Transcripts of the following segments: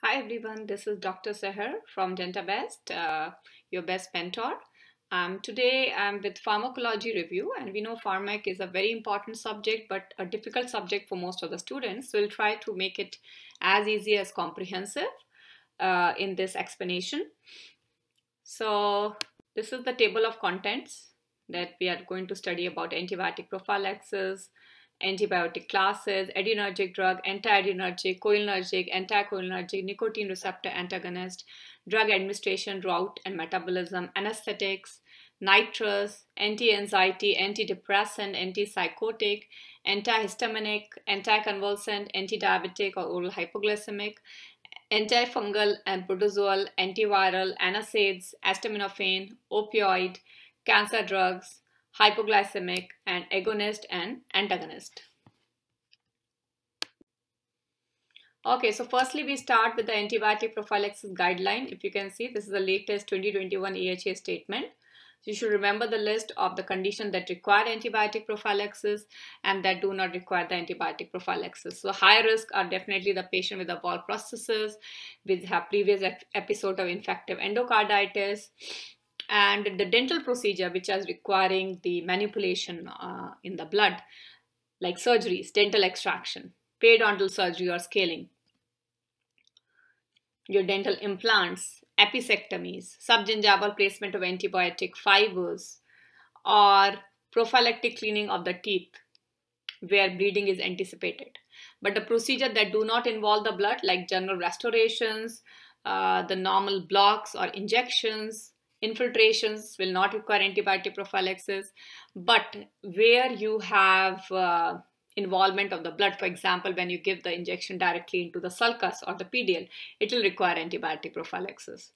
Hi everyone, this is Dr. Seher from DentaBest, uh, your best mentor. Um, today I'm with pharmacology review and we know pharmac is a very important subject but a difficult subject for most of the students. So we'll try to make it as easy as comprehensive uh, in this explanation. So this is the table of contents that we are going to study about antibiotic prophylaxis, antibiotic classes, adrenergic drug, anti-adrenergic, cholinergic, anticholinergic, nicotine receptor antagonist, drug administration route and metabolism, anesthetics, nitrous, anti-anxiety, antidepressant, antipsychotic, antihistaminic, anticonvulsant, antidiabetic or oral hypoglycemic, antifungal and protozoal, antiviral, NSAIDs, acetaminophen, opioid, cancer drugs, hypoglycemic, and agonist and antagonist. Okay, so firstly we start with the antibiotic prophylaxis guideline. If you can see, this is the latest 2021 AHA statement. You should remember the list of the conditions that require antibiotic prophylaxis and that do not require the antibiotic prophylaxis. So high risk are definitely the patient with the valve prostheses, with have previous episode of infective endocarditis, and the dental procedure which is requiring the manipulation uh, in the blood like surgeries dental extraction periodontal surgery or scaling. Your dental implants apicoectomies subgingival placement of antibiotic fibers or prophylactic cleaning of the teeth where bleeding is anticipated. But the procedure that do not involve the blood like general restorations uh, the normal blocks or injections infiltrations will not require antibiotic prophylaxis but where you have uh, involvement of the blood for example when you give the injection directly into the sulcus or the pedicle it will require antibiotic prophylaxis.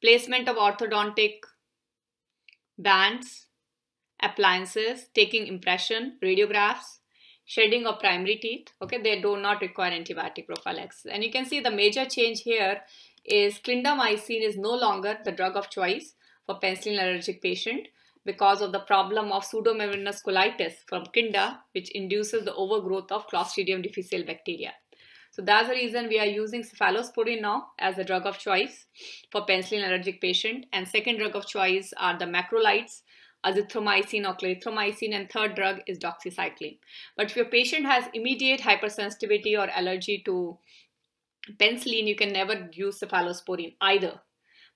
Placement of orthodontic bands appliances taking impression radiographs shedding of primary teeth okay they do not require antibiotic prophylaxis. And you can see the major change here is clindamycin is no longer the drug of choice for penicillin allergic patient because of the problem of pseudomembranous colitis from clinda, which induces the overgrowth of Clostridium difficile bacteria. So that's the reason we are using cephalosporin now as the drug of choice for penicillin allergic patient. And second drug of choice are the macrolides, azithromycin or clarithromycin, and third drug is doxycycline. But if your patient has immediate hypersensitivity or allergy to penicillin, you can never use cephalosporin either.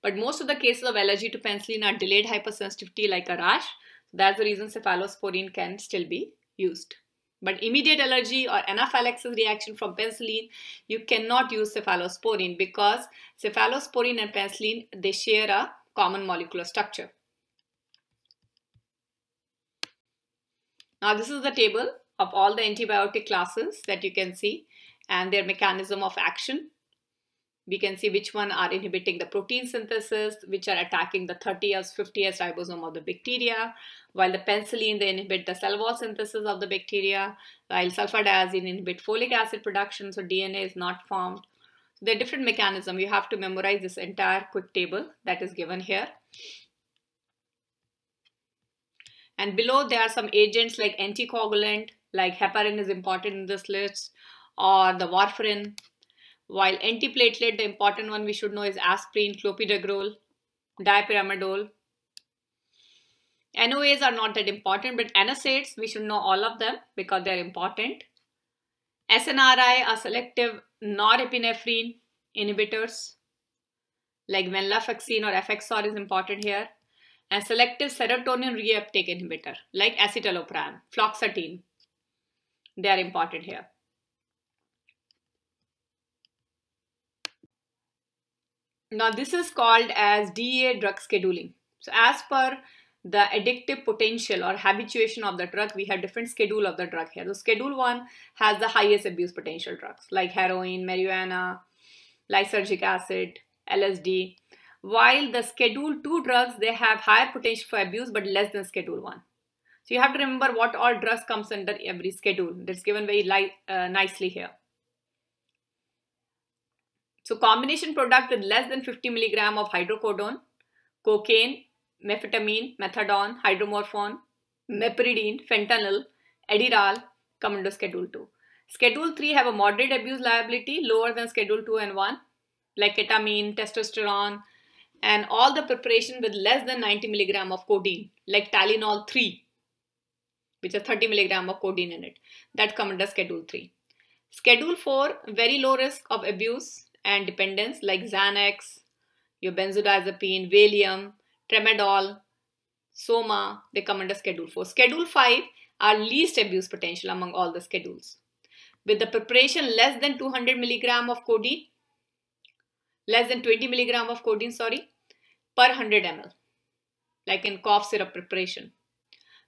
But most of the cases of allergy to penicillin are delayed hypersensitivity like a rash. That's the reason cephalosporin can still be used. But immediate allergy or anaphylaxis reaction from penicillin, you cannot use cephalosporin because cephalosporin and penicillin, they share a common molecular structure. Now this is the table of all the antibiotic classes that you can see and their mechanism of action. We can see which one are inhibiting the protein synthesis, which are attacking the 30S, 50S ribosome of the bacteria, while the penicillin, they inhibit the cell wall synthesis of the bacteria, while sulfadiazine inhibit folic acid production, so DNA is not formed. There are different mechanisms. You have to memorize this entire quick table that is given here. And below there are some agents like anticoagulant, like heparin is important in this list, or the warfarin. While antiplatelet, the important one we should know is aspirin, clopidogrel, dipyridamole. NOAs are not that important, but NSAIDs, we should know all of them because they're important. SNRI are selective norepinephrine inhibitors, like venlafaxine or Effexor is important here. And selective serotonin reuptake inhibitor, like escitalopram, fluoxetine, they are important here. Now this is called as DEA drug scheduling. So as per the addictive potential or habituation of the drug, we have different schedule of the drug here. So schedule 1 has the highest abuse potential drugs like heroin, marijuana, lysergic acid, LSD. While the schedule 2 drugs, they have higher potential for abuse but less than schedule 1. So you have to remember what all drugs comes under every schedule. That's given very uh, nicely here. So combination product with less than 50 milligram of hydrocodone, cocaine, methamphetamine, methadone, hydromorphone, meperidine, fentanyl, Adderall come under Schedule 2. Schedule 3 have a moderate abuse liability lower than Schedule 2 and 1 like ketamine, testosterone and all the preparation with less than 90 milligram of codeine like Tylenol 3 which has 30 milligram of codeine in it that come under Schedule 3. Schedule 4 very low risk of abuse and dependence like Xanax, your benzodiazepine, Valium, Tramadol, Soma, they come under Schedule 4. Schedule 5 are least abuse potential among all the schedules. With the preparation less than 200 milligram of codeine, less than 20 milligram of codeine, sorry, per 100 ml, like in cough syrup preparation.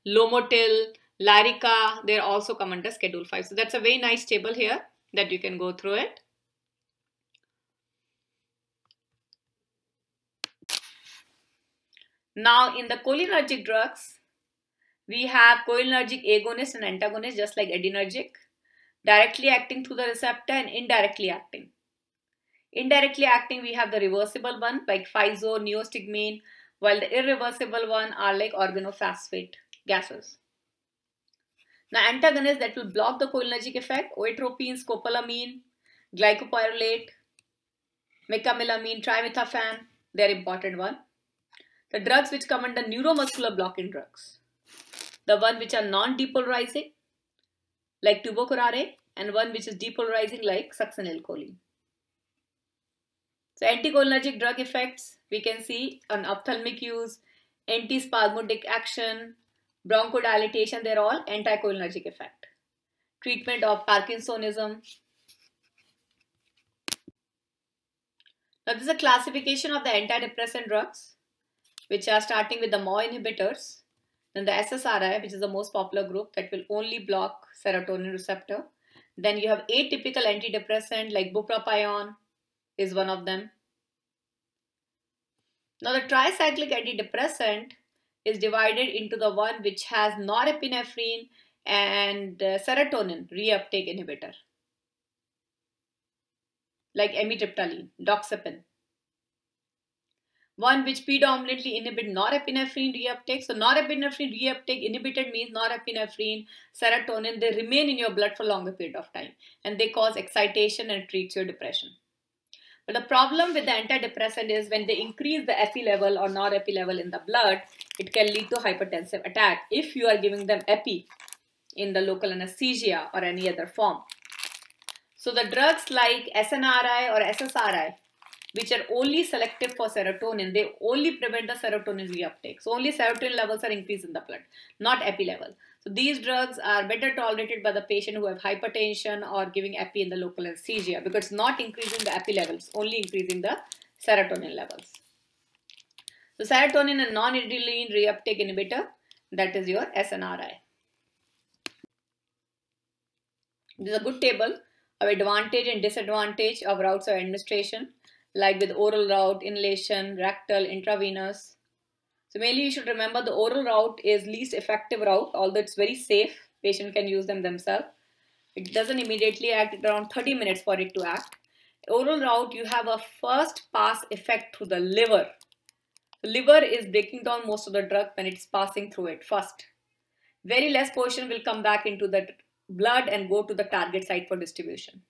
Lomotil, Lyrica, they also come under Schedule 5. So that's a very nice table here that you can go through it. Now in the cholinergic drugs, we have cholinergic agonist and antagonist just like adrenergic, directly acting through the receptor and indirectly acting. Indirectly acting, we have the reversible one like physo, neostigmine, while the irreversible one are like organophosphate gases. Now antagonists that will block the cholinergic effect, atropine, scopolamine, glycopyrrolate, mecamylamine, trimethophan, they're important one. The drugs which come under neuromuscular blocking drugs. The one which are non-depolarizing, like tubocurare, and one which is depolarizing like succinylcholine. So anticholinergic drug effects, we can see on ophthalmic use, antispasmodic action, bronchodilation, they're all anticholinergic effect. Treatment of Parkinsonism. Now this is a classification of the antidepressant drugs which are starting with the MAO inhibitors, then the SSRI, which is the most popular group that will only block serotonin receptor. Then you have atypical antidepressant like bupropion is one of them. Now the tricyclic antidepressant is divided into the one which has norepinephrine and uh, serotonin reuptake inhibitor like amitriptyline, doxepin one which predominantly inhibit norepinephrine reuptake. So norepinephrine reuptake inhibited means norepinephrine, serotonin, they remain in your blood for longer period of time and they cause excitation and treats your depression. But the problem with the antidepressant is when they increase the epi level or norepi level in the blood, it can lead to hypertensive attack if you are giving them epi in the local anesthesia or any other form. So the drugs like SNRI or SSRI, which are only selective for serotonin. They only prevent the serotonin reuptake. So only serotonin levels are increased in the blood, not epi level. So these drugs are better tolerated by the patient who have hypertension or giving epi in the local anesthesia because it's not increasing the epi levels, only increasing the serotonin levels. So serotonin and non-adrenaline reuptake inhibitor, that is your SNRI. This is a good table of advantage and disadvantage of routes of administration like with oral route, inhalation, rectal, intravenous. So mainly you should remember the oral route is least effective route, although it's very safe. Patient can use them themselves. It doesn't immediately act, around 30 minutes for it to act. Oral route, you have a first pass effect through the liver. The liver is breaking down most of the drug when it's passing through it first. Very less portion will come back into the blood and go to the target site for distribution.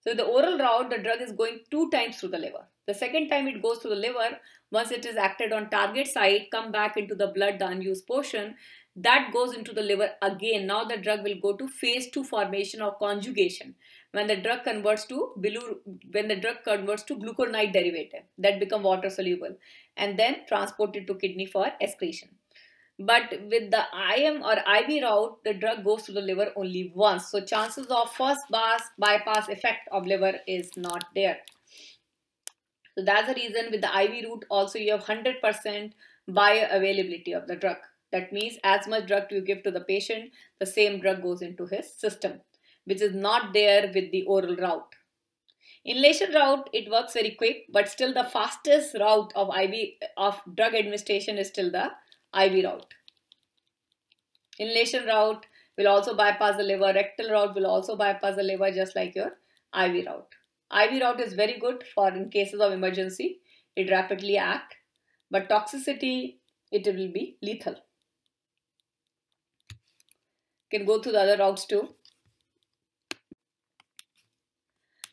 So the oral route, the drug is going two times through the liver. The second time it goes through the liver, once it is acted on target site, come back into the blood, the unused portion, that goes into the liver again. Now the drug will go to phase 2 formation or conjugation. When the drug converts to when the drug converts to glucuronide derivative that become water soluble and then transported to kidney for excretion. But with the IM or IV route, the drug goes to the liver only once. So chances of first pass bypass effect of liver is not there. So that's the reason with the IV route also you have 100% bioavailability of the drug. That means as much drug you give to the patient, the same drug goes into his system, which is not there with the oral route. Inhalation route, it works very quick, but still the fastest route of IV of drug administration is still the IV route. Inhalation route will also bypass the liver. Rectal route will also bypass the liver just like your IV route. IV route is very good for in cases of emergency. It rapidly act. But toxicity, it will be lethal. Can go through the other routes too.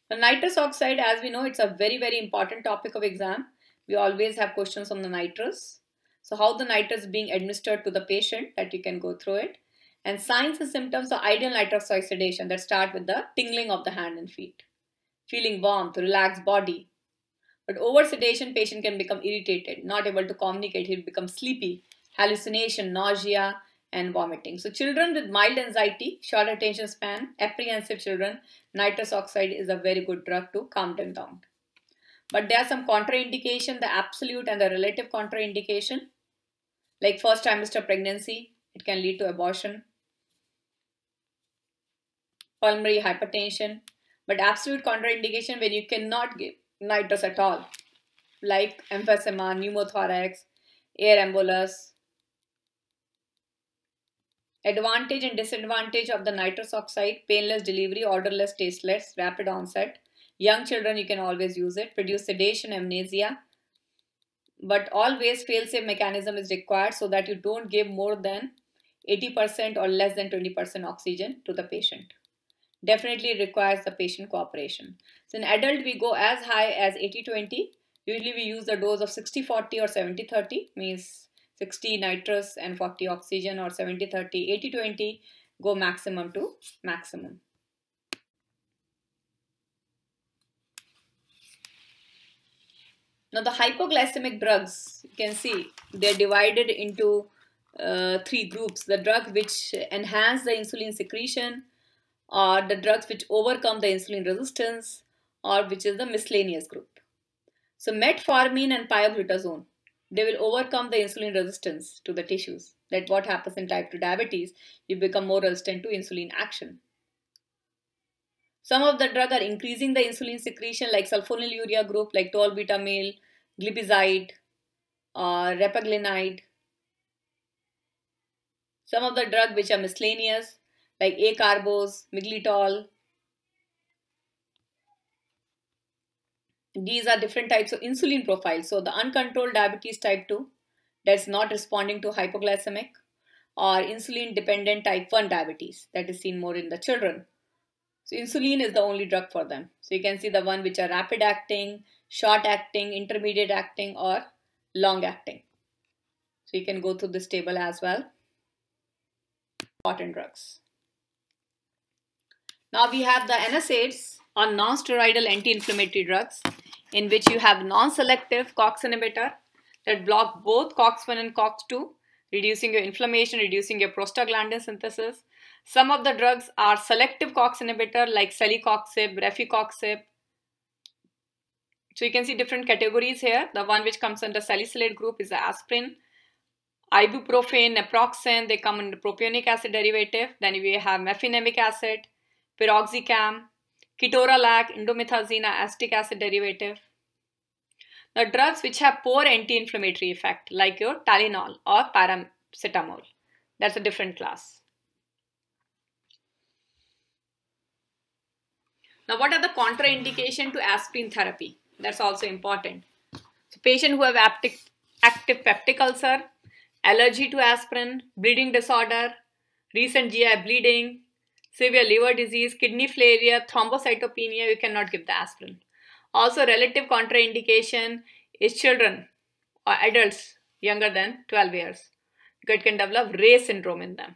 The nitrous oxide, as we know, it's a very, very important topic of exam. We always have questions on the nitrous. So how the nitrous is being administered to the patient that you can go through it. And signs and symptoms of ideal nitrous oxide sedation that start with the tingling of the hand and feet, feeling warmth, relaxed body. But over sedation, patient can become irritated, not able to communicate, he'll become sleepy, hallucination, nausea, and vomiting. So children with mild anxiety, short attention span, apprehensive children, nitrous oxide is a very good drug to calm them down. But there are some contraindication, the absolute and the relative contraindication. Like first trimester pregnancy, it can lead to abortion. Pulmonary hypertension. But absolute contraindication when you cannot give nitrous at all. Like emphysema, pneumothorax, air embolus, Advantage and disadvantage of the nitrous oxide, painless delivery, odorless, tasteless, rapid onset. Young children, you can always use it. Produce sedation, amnesia. But always fail-safe mechanism is required so that you don't give more than 80% or less than 20% oxygen to the patient. Definitely requires the patient cooperation. So in adult, we go as high as 80-20. Usually we use the dose of 60-40 or 70-30, means 60 nitrous and 40 oxygen or 70 30 80 20 go maximum to maximum now the hypoglycemic drugs you can see they're divided into uh, three groups the drugs which enhance the insulin secretion or the drugs which overcome the insulin resistance or which is the miscellaneous group so metformin and pioglitazone they will overcome the insulin resistance to the tissues. That what happens in type 2 diabetes, you become more resistant to insulin action. Some of the drug are increasing the insulin secretion like sulfonylurea group like tolbutamol, glipizide, or repaglinide. Some of the drug which are miscellaneous like acarbose, miglitol, these are different types of insulin profiles. So the uncontrolled diabetes type 2 that's not responding to hypoglycemic or insulin dependent type 1 diabetes that is seen more in the children. So insulin is the only drug for them. So you can see the one which are rapid acting, short acting, intermediate acting or long acting. So you can go through this table as well. Important drugs. Now we have the NSAIDs or non-steroidal anti-inflammatory drugs in which you have non-selective COX inhibitor that block both COX-1 and COX-2, reducing your inflammation, reducing your prostaglandin synthesis. Some of the drugs are selective COX inhibitor like celecoxib, rofecoxib. So you can see different categories here. The one which comes under salicylate group is the aspirin. Ibuprofen, naproxen, they come under propionic acid derivative. Then we have mefenamic acid, piroxicam, ketorolac, indomethacin, acetic acid derivative. The drugs which have poor anti-inflammatory effect like your Tylenol or paracetamol. That's a different class. Now what are the contraindication to aspirin therapy? That's also important. So patient who have active, active peptic ulcer, allergy to aspirin, bleeding disorder, recent GI bleeding, severe liver disease, kidney failure, thrombocytopenia, you cannot give the aspirin. Also, relative contraindication is children or adults younger than 12 years. It can develop Reye syndrome in them.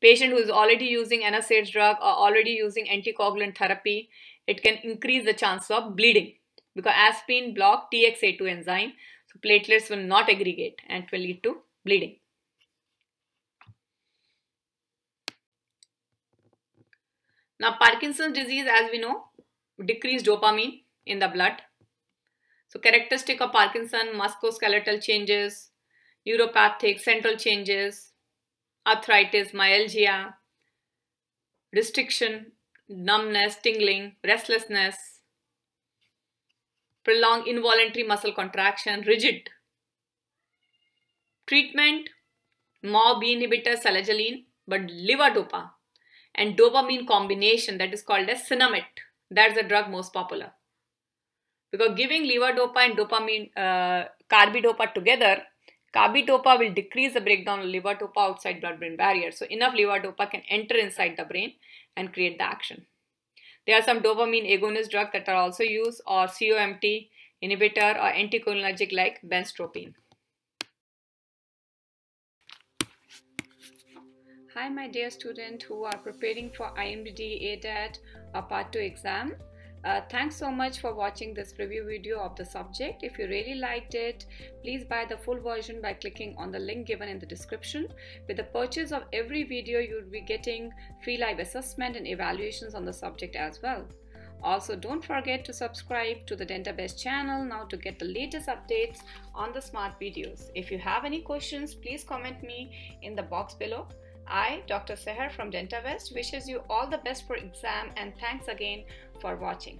Patient who is already using NSAIDs drug or already using anticoagulant therapy, it can increase the chance of bleeding because aspirin block TXA2 enzyme, so platelets will not aggregate and it will lead to bleeding. Now, Parkinson's disease, as we know, decreased dopamine in the blood. So, characteristic of Parkinson, musculoskeletal changes, neuropathic, central changes, arthritis, myalgia, restriction, numbness, tingling, restlessness, prolonged involuntary muscle contraction, rigid. Treatment, MAO-B inhibitor, selegiline, but levodopa and dopamine combination that is called as Sinemet. That's the drug most popular. Because giving levodopa and dopamine, uh, carbidopa together, carbidopa will decrease the breakdown of levodopa outside blood-brain barrier. So enough levodopa can enter inside the brain and create the action. There are some dopamine agonist drugs that are also used or COMT inhibitor or anticholinergic like benztropine. Hi my dear student who are preparing for IMD ADAT or uh, Part 2 exam. Uh, thanks so much for watching this review video of the subject. If you really liked it, please buy the full version by clicking on the link given in the description. With the purchase of every video, you'll be getting free live assessment and evaluations on the subject as well. Also, don't forget to subscribe to the DentaBest channel now to get the latest updates on the smart videos. If you have any questions, please comment me in the box below. I, Dr. Seher from DentaBest, wishes you all the best for exam and thanks again for watching.